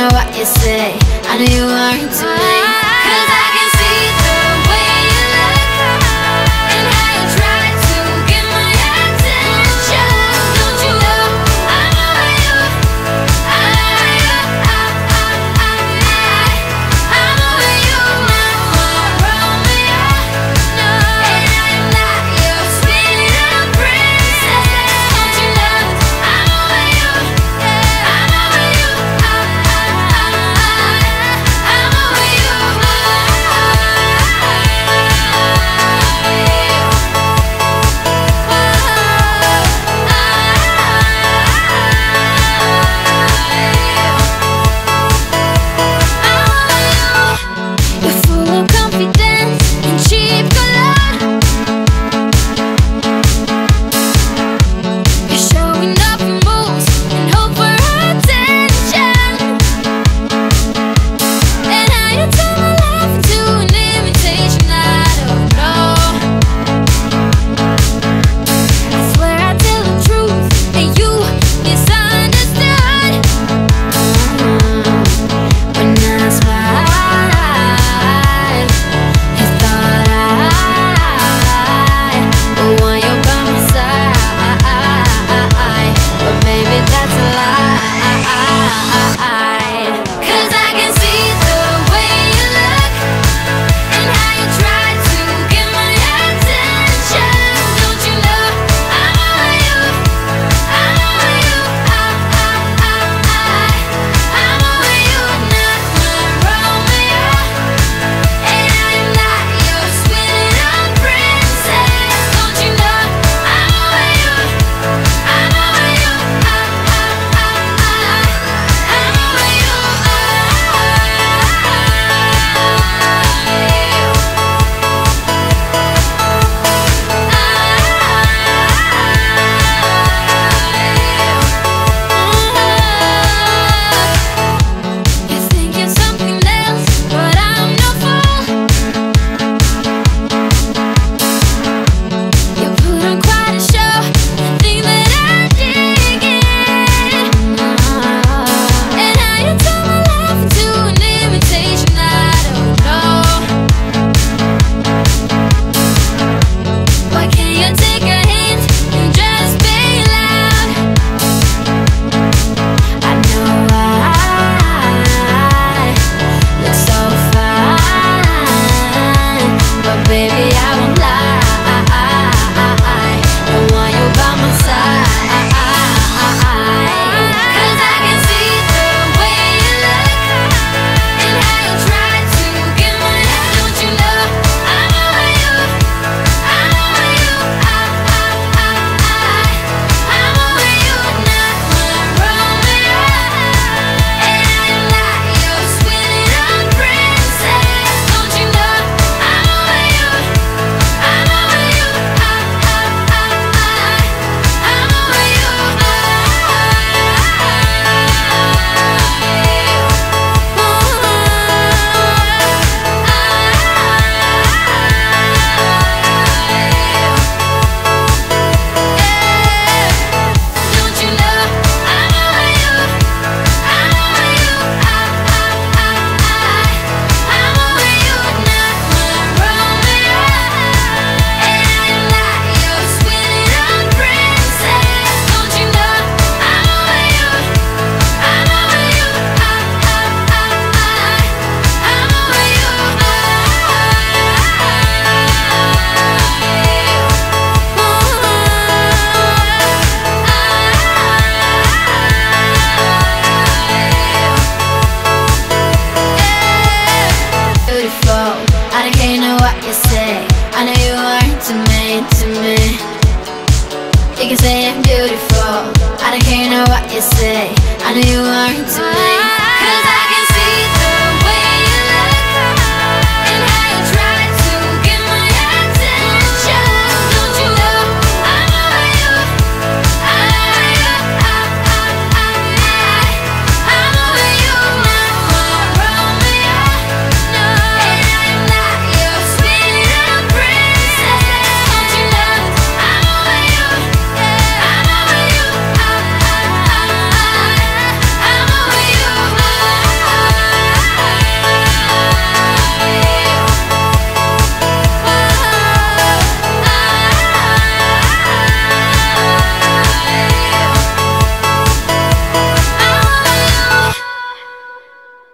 know what you say I know you are to. me learn to